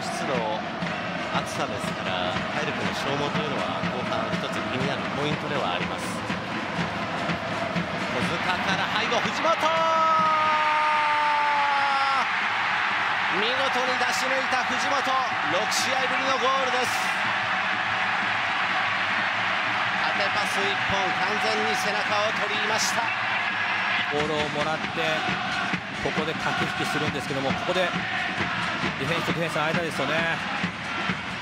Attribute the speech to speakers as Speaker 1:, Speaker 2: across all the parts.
Speaker 1: 湿度、暑さですから体力の消耗というのは後半一つ気になるポイントではあります。小塚から背後藤本!見事に出し抜いた藤本。6試合ぶりのゴールです。縦パス1本完全に背中を取りました。
Speaker 2: ボールをもらってここで駆け引きするんですけどもここでディフェンスとディフェンスの間ですよね。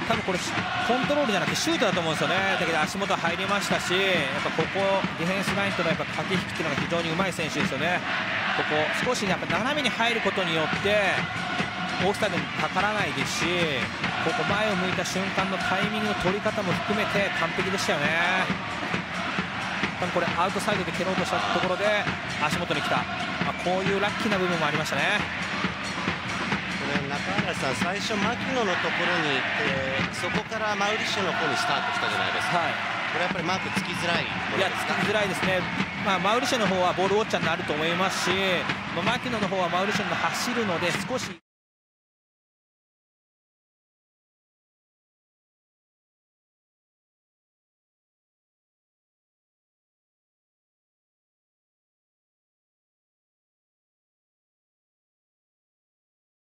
Speaker 2: 多分これコントロールじゃなくてシュートだと思うんですよね。だけど足元入りましたしやっぱここディフェンスラインとのやっぱ駆け引きっていうのが非常にうまい選手ですよね。ここ少しやっぱ斜めに入ることによってオースターでもかからないですしここ前を向いた瞬間のタイミングの取り方も含めて完璧でしたよね。多分これアウトサイドで蹴ろうとしたところで足元に来た、まあ、こういうラッキーな部分もありましたね。
Speaker 1: 原さん最初牧野のところに行ってそこからマウリッシュの方にスタートしたじゃないですか、はい、これやっぱりマークつきづらいいやつ
Speaker 2: きづらいですね。まあ、マウリッシュの方はボールウォッチャーになると思いますし、まあ、牧野の方はマウリッシュが走るので少し